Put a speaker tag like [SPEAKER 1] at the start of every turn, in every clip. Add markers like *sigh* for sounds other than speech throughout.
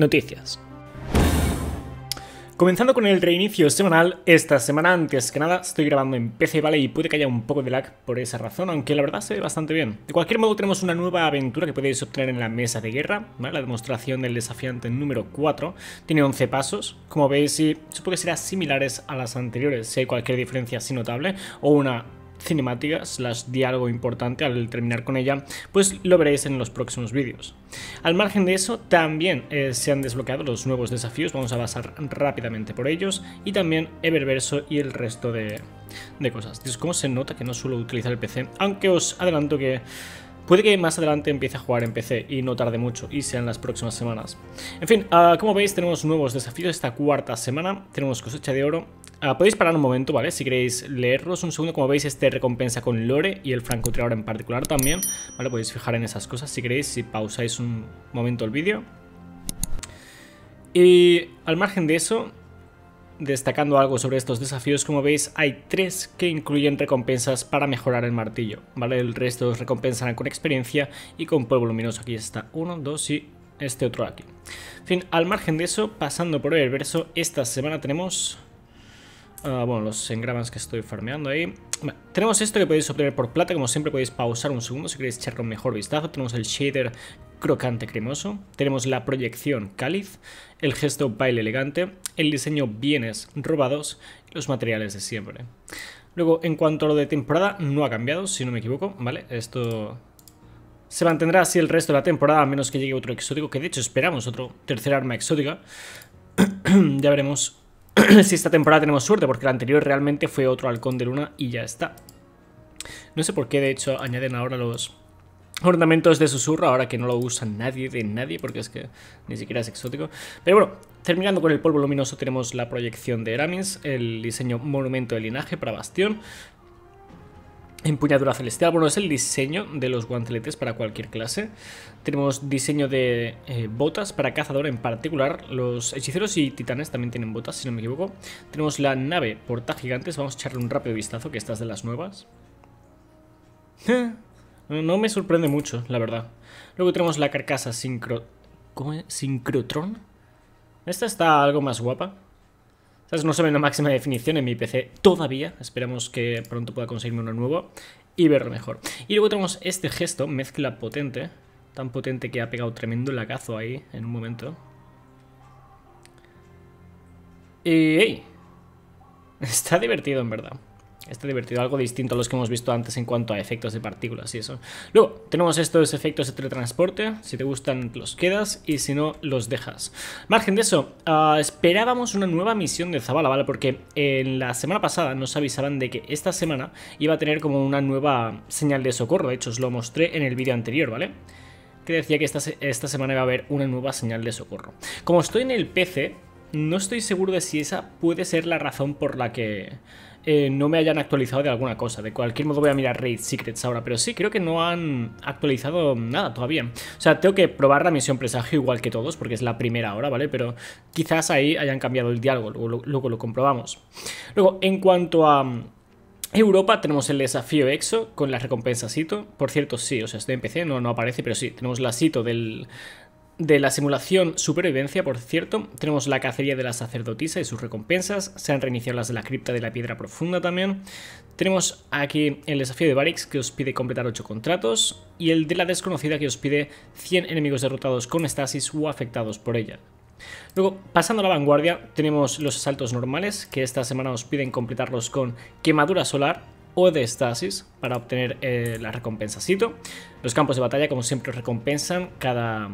[SPEAKER 1] Noticias. Comenzando con el reinicio semanal, esta semana antes que nada estoy grabando en PC, ¿vale? Y puede que haya un poco de lag por esa razón, aunque la verdad se ve bastante bien. De cualquier modo tenemos una nueva aventura que podéis obtener en la mesa de guerra, ¿vale? La demostración del desafiante número 4. Tiene 11 pasos, como veis, y supongo que será similares a las anteriores, si hay cualquier diferencia así notable, o una cinemática slash diálogo importante al terminar con ella, pues lo veréis en los próximos vídeos. Al margen de eso, también eh, se han desbloqueado los nuevos desafíos, vamos a pasar rápidamente por ellos, y también Eververso y el resto de, de cosas. Entonces, ¿cómo se nota que no suelo utilizar el PC? Aunque os adelanto que Puede que más adelante empiece a jugar en PC y no tarde mucho, y sean las próximas semanas. En fin, uh, como veis tenemos nuevos desafíos esta cuarta semana, tenemos cosecha de oro. Uh, podéis parar un momento, ¿vale? Si queréis leerlos un segundo, como veis este recompensa con lore y el francotirador en particular también, ¿vale? Podéis fijar en esas cosas si queréis, si pausáis un momento el vídeo. Y al margen de eso, destacando algo sobre estos desafíos, como veis hay tres que incluyen recompensas para mejorar el martillo, ¿vale? El resto os recompensarán con experiencia y con polvo luminoso. Aquí está uno, dos y este otro aquí. En fin, al margen de eso, pasando por el verso, esta semana tenemos... Uh, bueno, los engramas que estoy farmeando ahí. tenemos esto que podéis obtener por plata, como siempre podéis pausar un segundo si queréis echarle un mejor vistazo. Tenemos el shader crocante cremoso, tenemos la proyección cáliz, el gesto baile elegante, el diseño bienes robados los materiales de siempre. Luego, en cuanto a lo de temporada, no ha cambiado, si no me equivoco, ¿vale? Esto se mantendrá así el resto de la temporada, a menos que llegue otro exótico, que de hecho esperamos otro tercer arma exótica. *clears throat* ya veremos *clears throat* si esta temporada tenemos suerte, porque la anterior realmente fue otro halcón de luna y ya está. No sé por qué de hecho añaden ahora los ornamentos de susurro, ahora que no lo usa nadie de nadie, porque es que ni siquiera es exótico. Pero bueno, terminando con el polvo luminoso tenemos la proyección de Eramis, el diseño monumento de linaje para bastión, Empuñadura celestial, bueno, es el diseño de los guanteletes para cualquier clase. Tenemos diseño de eh, botas para cazador en particular. Los hechiceros y titanes también tienen botas, si no me equivoco. Tenemos la nave porta gigantes, vamos a echarle un rápido vistazo, que esta es de las nuevas. *laughs* No me sorprende mucho, la verdad. Luego tenemos la carcasa sincro... ¿Cómo es? Sincrotron. Esta está algo más guapa. Estas no se ve en la máxima definición en mi PC todavía. Esperamos que pronto pueda conseguirme uno nuevo y verlo mejor. Y luego tenemos este gesto, mezcla potente. Tan potente que ha pegado tremendo lagazo ahí en un momento. Y... *laughs* Está divertido en verdad. Está divertido, algo distinto a los que hemos visto antes en cuanto a efectos de partículas y eso. Luego, tenemos estos efectos de teletransporte. Si te gustan, los quedas y si no, los dejas. Margen de eso, uh, esperábamos una nueva misión de Zabala, ¿vale? Porque en la semana pasada nos avisaban de que esta semana iba a tener como una nueva señal de socorro. De hecho, os lo mostré en el vídeo anterior, ¿vale? Que decía que esta, esta semana iba a haber una nueva señal de socorro. Como estoy en el PC, no estoy seguro de si esa puede ser la razón por la que eh, no me hayan actualizado de alguna cosa. De cualquier modo voy a mirar Raid Secrets ahora, pero sí, creo que no han actualizado nada todavía. O sea, tengo que probar la misión presagio igual que todos, porque es la primera hora, ¿vale? Pero quizás ahí hayan cambiado el diálogo, luego, lo comprobamos. Luego, en cuanto a... Mm, Europa tenemos el desafío EXO con la recompensa Sito. Por cierto, sí, o sea, estoy en PC, no, no aparece, pero sí, tenemos la Sito del, de la simulación supervivencia, por cierto, tenemos la cacería de la sacerdotisa y sus recompensas. Se han reiniciado las de la cripta de la piedra profunda también. Tenemos aquí el desafío de Barix que os pide completar 8 contratos. Y el de la desconocida que os pide 100 enemigos derrotados con estasis o afectados por ella. Luego, pasando a la vanguardia, tenemos los asaltos normales, que esta semana os piden completarlos con quemadura solar o de estasis para obtener eh, la recompensa Sito. Los campos de batalla, como siempre, os recompensan cada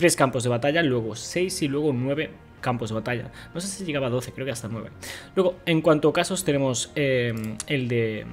[SPEAKER 1] tres campos de batalla, luego seis y luego nueve campos de batalla. No sé si llegaba a 12, creo que hasta 9. Luego, en cuanto a casos, tenemos eh, el de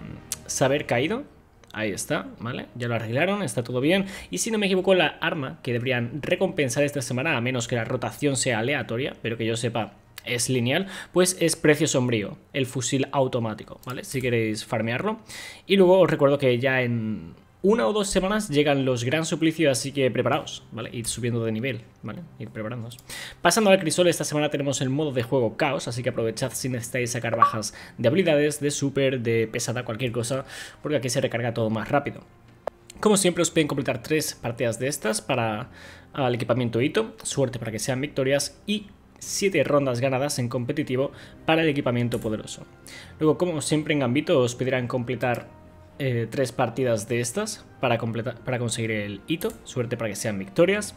[SPEAKER 1] saber caído. Ahí está, ¿vale? Ya lo arreglaron, está todo bien. Y si no me equivoco, la arma que deberían recompensar esta semana, a menos que la rotación sea aleatoria, pero que yo sepa es lineal, pues es precio sombrío, el fusil automático, ¿vale? Si queréis farmearlo. Y luego os recuerdo que ya en una o dos semanas llegan los gran suplicios, así que preparaos, ¿vale? Ir subiendo de nivel, ¿vale? Ir preparándoos. Pasando al crisol, esta semana tenemos el modo de juego caos, así que aprovechad si necesitáis sacar bajas de habilidades, de super, de pesada, cualquier cosa, porque aquí se recarga todo más rápido. Como siempre os pueden completar tres partidas de estas para el equipamiento hito, suerte para que sean victorias y 7 rondas ganadas en competitivo para el equipamiento poderoso. Luego, como siempre en Gambito, os pedirán completar eh, tres partidas de estas para, para conseguir el hito, suerte para que sean victorias.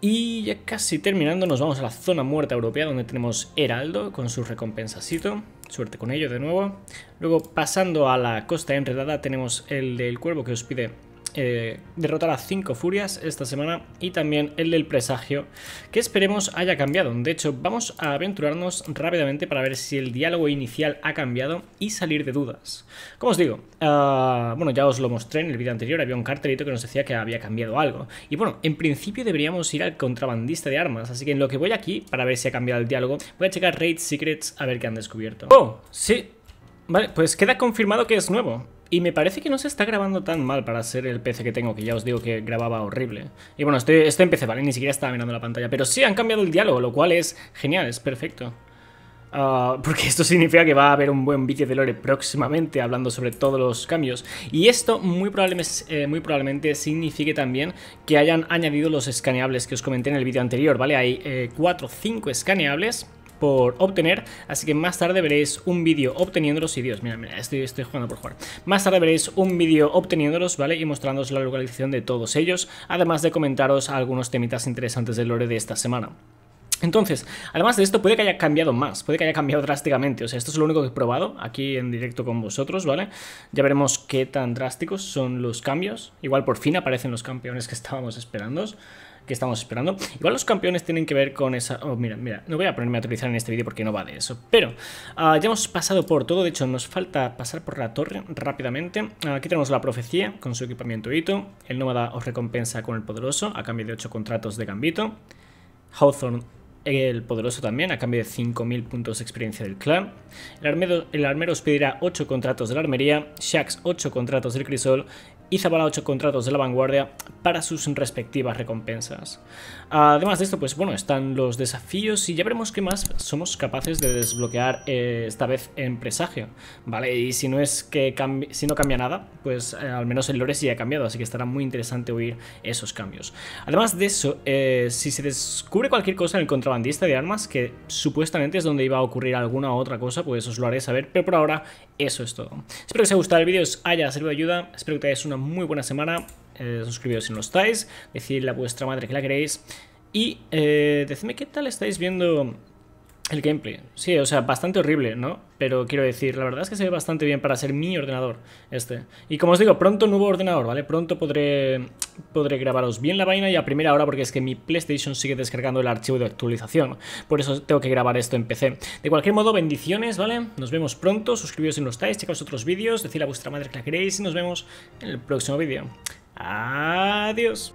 [SPEAKER 1] Y ya casi terminando nos vamos a la zona muerta europea donde tenemos Heraldo con su recompensasito. Suerte con ello de nuevo. Luego pasando a la costa enredada tenemos el del cuervo que os pide eh, derrotar a 5 furias esta semana y también el del presagio que esperemos haya cambiado. De hecho, vamos a aventurarnos rápidamente para ver si el diálogo inicial ha cambiado y salir de dudas. Como os digo, ah, bueno, ya os lo mostré en el vídeo anterior, había un cartelito que nos decía que había cambiado algo. Y bueno, en principio deberíamos ir al contrabandista de armas, así que en lo que voy aquí, para ver si ha cambiado el diálogo, voy a checar Raid Secrets a ver qué han descubierto. ¡Oh! Sí, Vale, pues queda confirmado que es nuevo. Y me parece que no se está grabando tan mal para ser el PC que tengo, que ya os digo que grababa horrible. Y bueno, estoy, estoy en PC, ¿vale? Ni siquiera estaba mirando la pantalla. Pero sí, han cambiado el diálogo, lo cual es genial, es perfecto. Ah, porque esto significa que va a haber un buen vídeo de Lore próximamente hablando sobre todos los cambios. Y esto muy probablemente, eh, muy probablemente signifique también que hayan añadido los escaneables que os comenté en el vídeo anterior, ¿vale? Hay 4 o 5 escaneables por obtener, así que más tarde veréis un vídeo obteniéndolos, y Dios, mira, mira, estoy, estoy jugando por jugar, más tarde veréis un vídeo obteniéndolos, ¿vale? Y mostrándoos la localización de todos ellos, además de comentaros algunos temitas interesantes del lore de esta semana. Entonces, además de esto, puede que haya cambiado más, puede que haya cambiado drásticamente. O sea, esto es lo único que he probado aquí en directo con vosotros, ¿vale? Ya veremos qué tan drásticos son los cambios. Igual por fin aparecen los campeones que estábamos esperando que estamos esperando. Igual los campeones tienen que ver con esa... Oh, mira, mira, no voy a ponerme a utilizar en este vídeo porque no va de eso. Pero ah, ya hemos pasado por todo, de hecho nos falta pasar por la torre rápidamente. Aquí tenemos la profecía con su equipamiento hito. El nómada os recompensa con el poderoso a cambio de 8 contratos de gambito. Hawthorne el poderoso también, a cambio de 5.000 puntos de experiencia del clan. El armero, el armero os pedirá 8 contratos de la armería, Shax 8 contratos del crisol y Zabala 8 contratos de la vanguardia para sus respectivas recompensas. Además de esto, pues bueno, están los desafíos y ya veremos qué más somos capaces de desbloquear eh, esta vez en presagio, ¿vale? Y si no es que si no cambia nada, pues eh, al menos el lore sí ha cambiado, así que estará muy interesante oír esos cambios. Además de eso, eh, si se descubre cualquier cosa en el contrabandista de armas, que supuestamente es donde iba a ocurrir alguna otra cosa, pues os lo haré saber, pero por ahora eso es todo. Espero que os haya gustado el vídeo, os haya servido de ayuda, espero que tengáis una muy buena semana, eh, suscribiros si no estáis, decidle a vuestra madre que la queréis y eh, decidme qué tal estáis viendo el gameplay. Sí, o sea, bastante horrible, ¿no? Pero quiero decir, la verdad es que se ve bastante bien para ser mi ordenador este. Y como os digo, pronto nuevo ordenador, ¿vale? Pronto podré, podré grabaros bien la vaina y a primera hora porque es que mi PlayStation sigue descargando el archivo de actualización. Por eso tengo que grabar esto en PC. De cualquier modo, bendiciones, ¿vale? Nos vemos pronto, suscribiros si no estáis, checaos otros vídeos, decid a vuestra madre que la queréis y nos vemos en el próximo vídeo. Adiós.